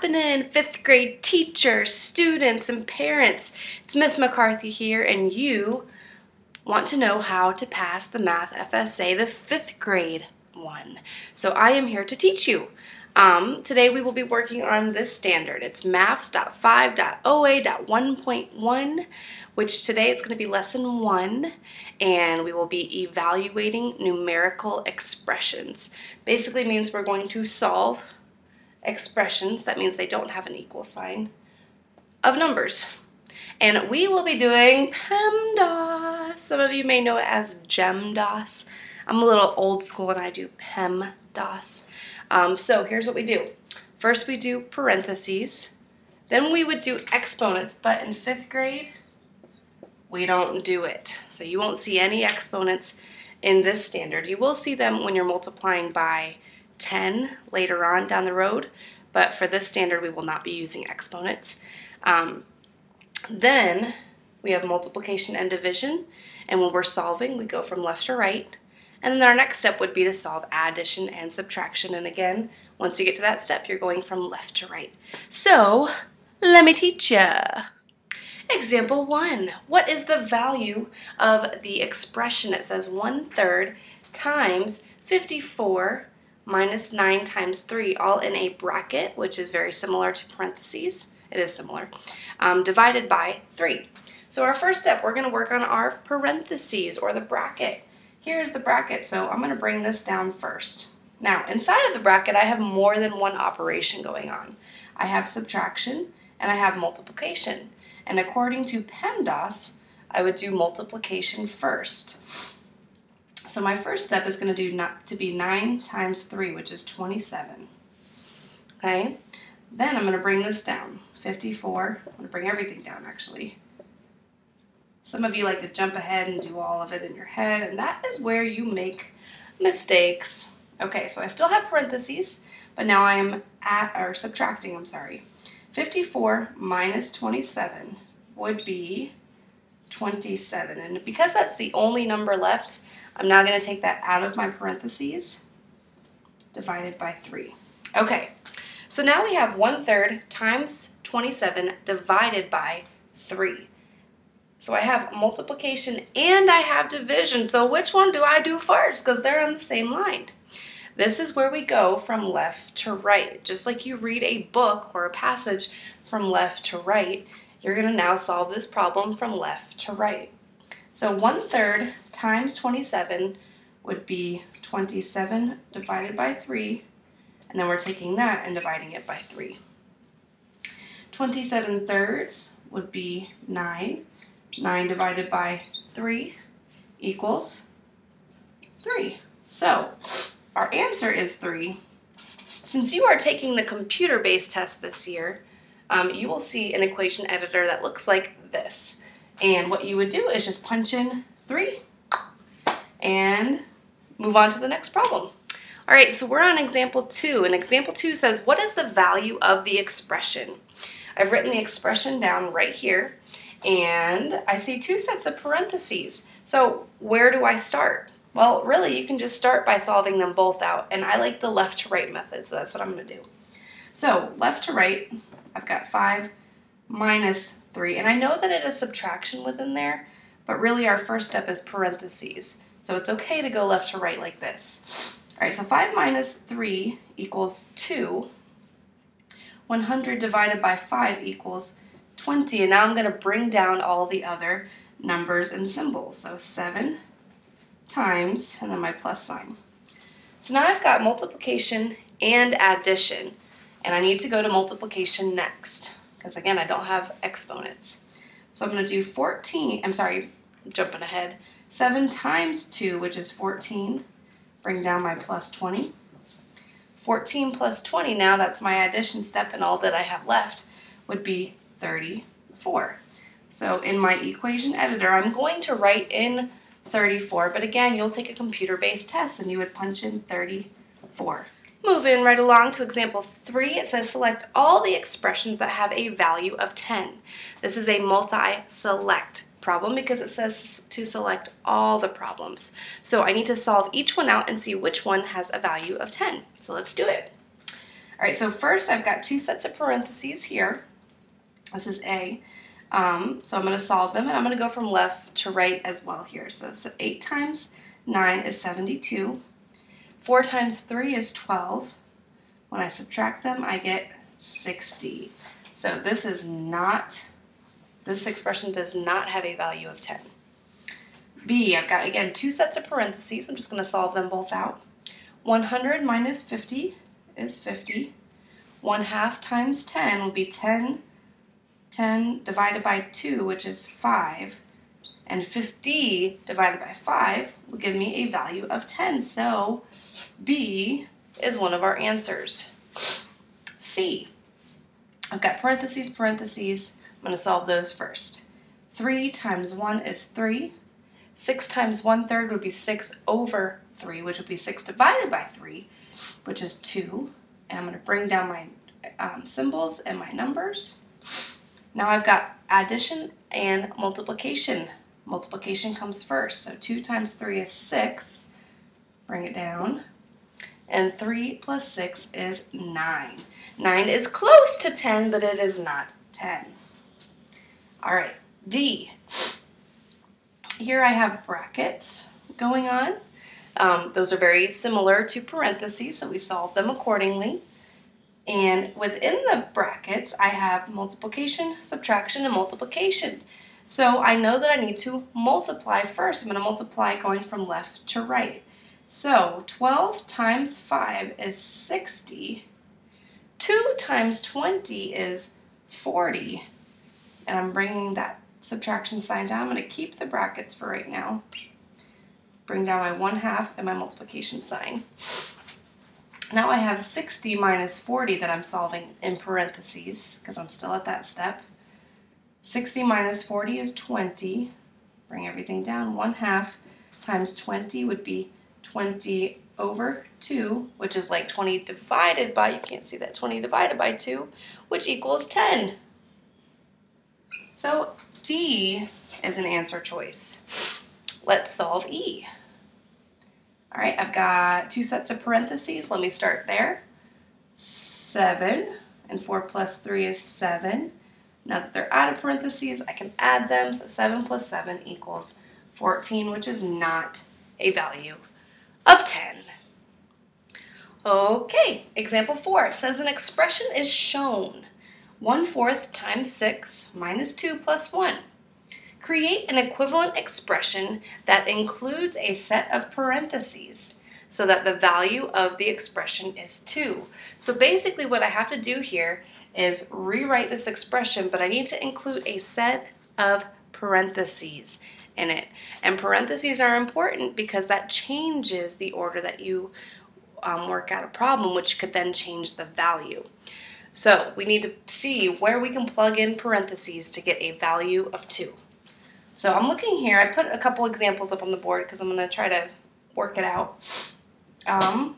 Happening, fifth grade teachers, students, and parents? It's Miss McCarthy here, and you want to know how to pass the Math FSA, the fifth grade one. So I am here to teach you. Um, today we will be working on this standard. It's MAFS.5.OA.1.1, which today it's going to be lesson one, and we will be evaluating numerical expressions. Basically means we're going to solve expressions, that means they don't have an equal sign, of numbers. And we will be doing PEMDAS. Some of you may know it as GEMDAS. I'm a little old school and I do PEMDAS. Um, so here's what we do. First we do parentheses. Then we would do exponents, but in fifth grade, we don't do it. So you won't see any exponents in this standard. You will see them when you're multiplying by 10 later on down the road, but for this standard we will not be using exponents. Um, then we have multiplication and division, and when we're solving we go from left to right. And then our next step would be to solve addition and subtraction, and again, once you get to that step, you're going from left to right. So, let me teach you. Example one, what is the value of the expression? It says one third times 54 minus 9 times 3, all in a bracket, which is very similar to parentheses. It is similar, um, divided by 3. So our first step, we're going to work on our parentheses, or the bracket. Here's the bracket, so I'm going to bring this down first. Now, inside of the bracket, I have more than one operation going on. I have subtraction, and I have multiplication. And according to PEMDAS, I would do multiplication first. So my first step is going to do not to be 9 times 3, which is 27. Okay? Then I'm going to bring this down. 54. I'm going to bring everything down, actually. Some of you like to jump ahead and do all of it in your head, and that is where you make mistakes. Okay, so I still have parentheses, but now I'm at, or subtracting, I'm sorry. 54 minus 27 would be 27. And because that's the only number left, I'm now going to take that out of my parentheses, divided by 3. Okay, so now we have 1 third times 27 divided by 3. So I have multiplication and I have division. So which one do I do first? Because they're on the same line. This is where we go from left to right. Just like you read a book or a passage from left to right, you're going to now solve this problem from left to right. So 1 third times 27 would be 27 divided by 3, and then we're taking that and dividing it by 3. 27 thirds would be 9. 9 divided by 3 equals 3. So our answer is 3. Since you are taking the computer-based test this year, um, you will see an equation editor that looks like this. And what you would do is just punch in 3 and move on to the next problem. All right, so we're on example 2, and example 2 says, what is the value of the expression? I've written the expression down right here, and I see two sets of parentheses. So where do I start? Well, really, you can just start by solving them both out, and I like the left to right method, so that's what I'm going to do. So left to right, I've got 5 minus 3. And I know that it is subtraction within there, but really our first step is parentheses. So it's okay to go left to right like this. All right, so 5 minus 3 equals 2. 100 divided by 5 equals 20. And now I'm going to bring down all the other numbers and symbols. So 7 times, and then my plus sign. So now I've got multiplication and addition, and I need to go to multiplication next because again, I don't have exponents. So I'm going to do 14, I'm sorry, jumping ahead. 7 times 2, which is 14, bring down my plus 20. 14 plus 20, now that's my addition step, and all that I have left would be 34. So in my equation editor, I'm going to write in 34, but again, you'll take a computer-based test and you would punch in 34. Moving right along to example 3, it says select all the expressions that have a value of 10. This is a multi-select problem because it says to select all the problems. So I need to solve each one out and see which one has a value of 10. So let's do it. All right, so first I've got two sets of parentheses here. This is A. Um, so I'm going to solve them, and I'm going to go from left to right as well here. So, so 8 times 9 is 72. 4 times 3 is 12. When I subtract them, I get 60. So this is not, this expression does not have a value of 10. B, I've got, again, two sets of parentheses. I'm just going to solve them both out. 100 minus 50 is 50. 1 half times 10 will be 10. 10 divided by 2, which is 5. And 50 divided by 5 will give me a value of 10. So B is one of our answers. C, I've got parentheses, parentheses. I'm going to solve those first. 3 times 1 is 3. 6 times 1 third would be 6 over 3, which would be 6 divided by 3, which is 2. And I'm going to bring down my um, symbols and my numbers. Now I've got addition and multiplication. Multiplication comes first. So 2 times 3 is 6. Bring it down. And 3 plus 6 is 9. 9 is close to 10, but it is not 10. All right, D. Here I have brackets going on. Um, those are very similar to parentheses, so we solve them accordingly. And within the brackets, I have multiplication, subtraction, and multiplication. So I know that I need to multiply first. I'm going to multiply going from left to right. So 12 times 5 is 60. 2 times 20 is 40. And I'm bringing that subtraction sign down. I'm going to keep the brackets for right now. Bring down my 1 half and my multiplication sign. Now I have 60 minus 40 that I'm solving in parentheses because I'm still at that step. 60 minus 40 is 20. Bring everything down. 1 half times 20 would be 20 over 2, which is like 20 divided by, you can't see that, 20 divided by 2, which equals 10. So D is an answer choice. Let's solve E. All right, I've got two sets of parentheses. Let me start there. 7, and 4 plus 3 is 7. Now that they're out of parentheses, I can add them. So 7 plus 7 equals 14, which is not a value of 10. Okay, example 4. It says an expression is shown. 1 fourth times 6 minus 2 plus 1. Create an equivalent expression that includes a set of parentheses so that the value of the expression is 2. So basically what I have to do here is rewrite this expression, but I need to include a set of parentheses in it. And parentheses are important because that changes the order that you um, work out a problem, which could then change the value. So we need to see where we can plug in parentheses to get a value of 2. So I'm looking here, I put a couple examples up on the board because I'm going to try to work it out. Um,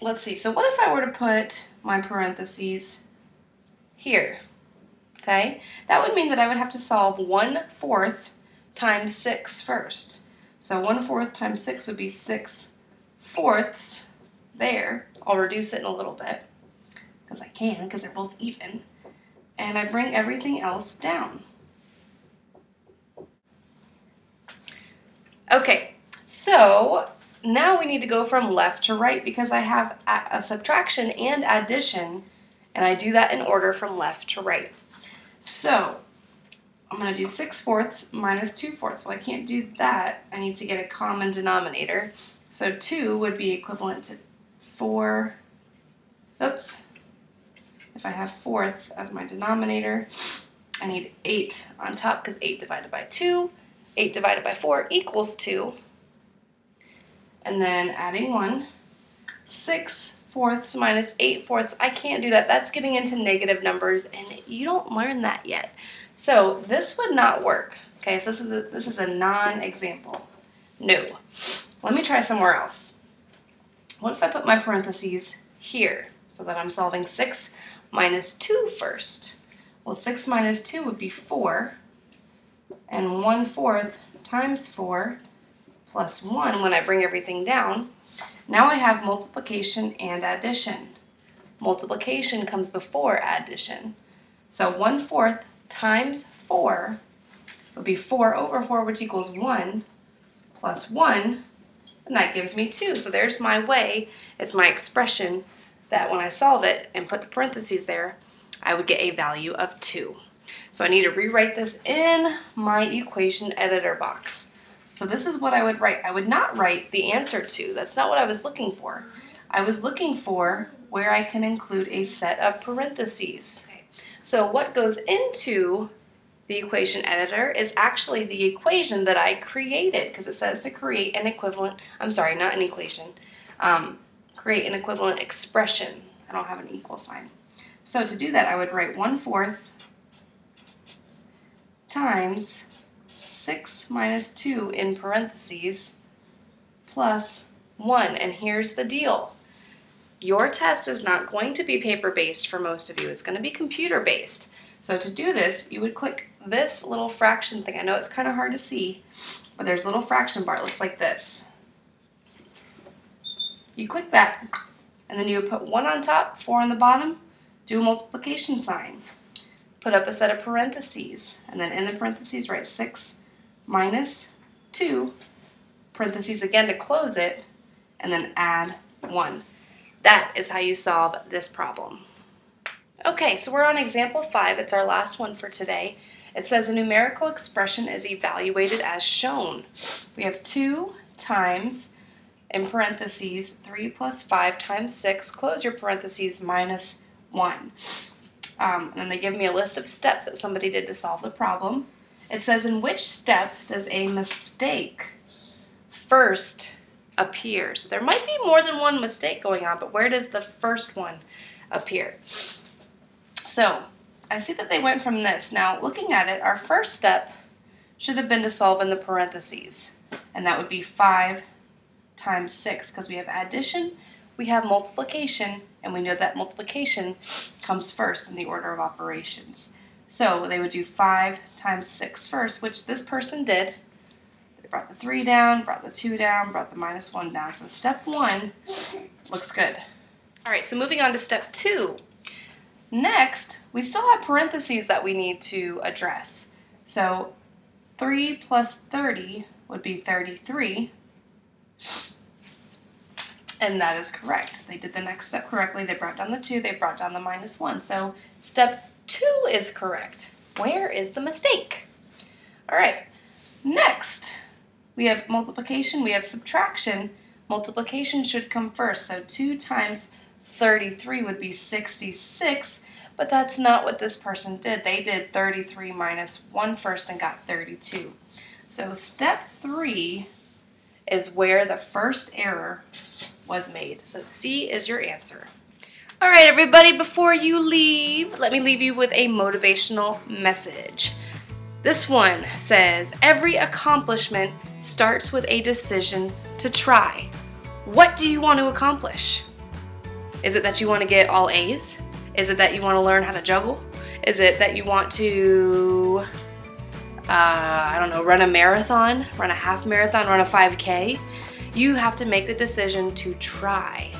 let's see, so what if I were to put my parentheses here? Okay, that would mean that I would have to solve 1 fourth times 6 first. So 1 fourth times 6 would be 6 fourths there. I'll reduce it in a little bit because I can because they're both even. And I bring everything else down. Okay, so now we need to go from left to right because I have a subtraction and addition and I do that in order from left to right. So I'm going to do 6 fourths minus 2 fourths. Well, I can't do that. I need to get a common denominator. So 2 would be equivalent to 4, oops, if I have fourths as my denominator, I need 8 on top because 8 divided by 2, 8 divided by 4 equals 2. And then adding 1, 6 fourths minus 8 fourths, I can't do that. That's getting into negative numbers and you don't learn that yet. So this would not work. Okay, so this is a, this is a non-example. No. Let me try somewhere else. What if I put my parentheses here so that I'm solving 6 minus 2 first? Well, 6 minus 2 would be 4, and 1 fourth times 4 plus 1 when I bring everything down. Now I have multiplication and addition. multiplication comes before addition. So 1 fourth times 4 would be 4 over 4, which equals 1, plus 1, and that gives me 2. So there's my way, it's my expression that when I solve it and put the parentheses there, I would get a value of 2. So I need to rewrite this in my equation editor box. So this is what I would write. I would not write the answer to. That's not what I was looking for. I was looking for where I can include a set of parentheses. So what goes into the equation editor is actually the equation that I created because it says to create an equivalent, I'm sorry, not an equation, um, create an equivalent expression. I don't have an equal sign. So to do that, I would write 1 fourth times 6 minus 2 in parentheses plus 1. And here's the deal. Your test is not going to be paper-based for most of you. It's going to be computer-based. So to do this, you would click this little fraction thing. I know it's kind of hard to see, but there's a little fraction bar. It looks like this. You click that, and then you would put 1 on top, 4 on the bottom, do a multiplication sign. Put up a set of parentheses, and then in the parentheses write 6 minus 2, parentheses again to close it, and then add 1. That is how you solve this problem. Okay, so we're on example 5. It's our last one for today. It says a numerical expression is evaluated as shown. We have 2 times, in parentheses, 3 plus 5 times 6, close your parentheses, minus 1. Um, and they give me a list of steps that somebody did to solve the problem. It says, in which step does a mistake first appear? So there might be more than one mistake going on, but where does the first one appear? So I see that they went from this. Now, looking at it, our first step should have been to solve in the parentheses, and that would be 5 times 6, because we have addition, we have multiplication, and we know that multiplication comes first in the order of operations. So they would do 5 times 6 first, which this person did. They brought the 3 down, brought the 2 down, brought the minus 1 down. So step 1 looks good. All right, so moving on to step 2. Next, we still have parentheses that we need to address. So 3 plus 30 would be 33. And that is correct. They did the next step correctly. They brought down the 2, they brought down the minus 1. So step 2 is correct. Where is the mistake? All right, next we have multiplication, we have subtraction. Multiplication should come first. So 2 times 33 would be 66, but that's not what this person did. They did 33 minus 1 first and got 32. So step 3 is where the first error was made. So C is your answer. All right, everybody, before you leave, let me leave you with a motivational message. This one says, every accomplishment starts with a decision to try. What do you want to accomplish? Is it that you want to get all A's? Is it that you want to learn how to juggle? Is it that you want to, uh, I don't know, run a marathon, run a half marathon, run a 5K? You have to make the decision to try.